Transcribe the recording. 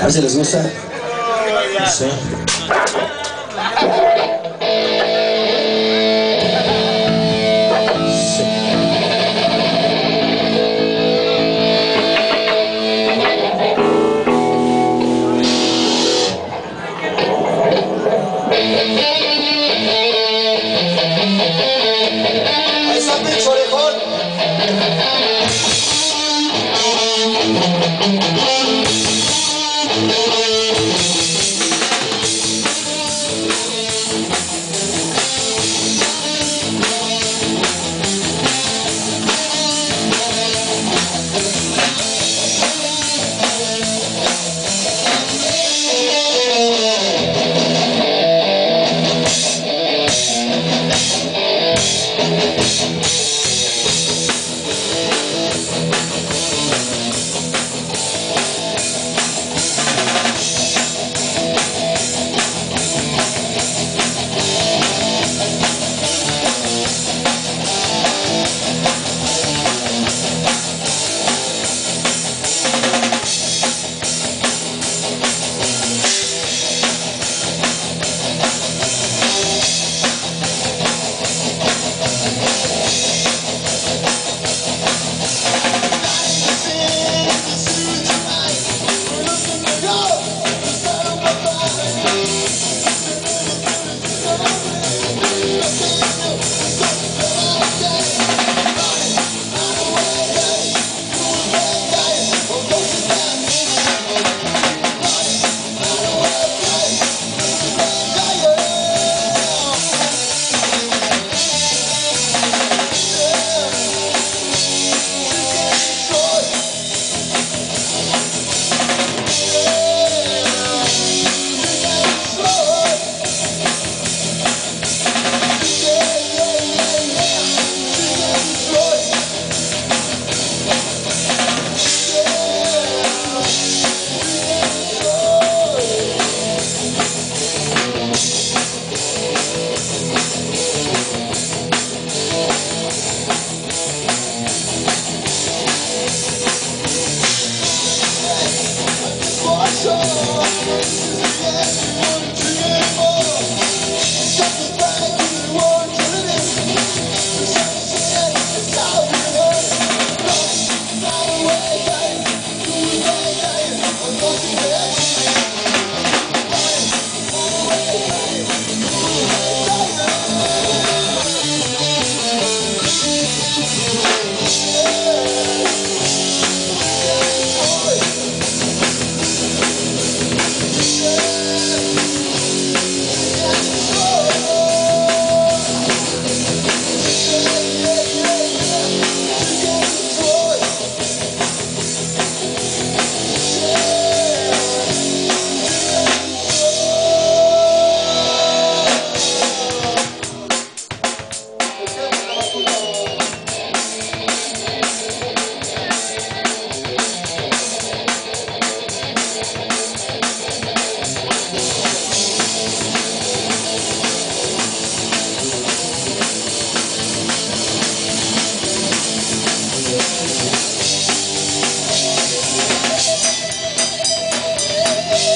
A ver si les gusta. Sí. Sí.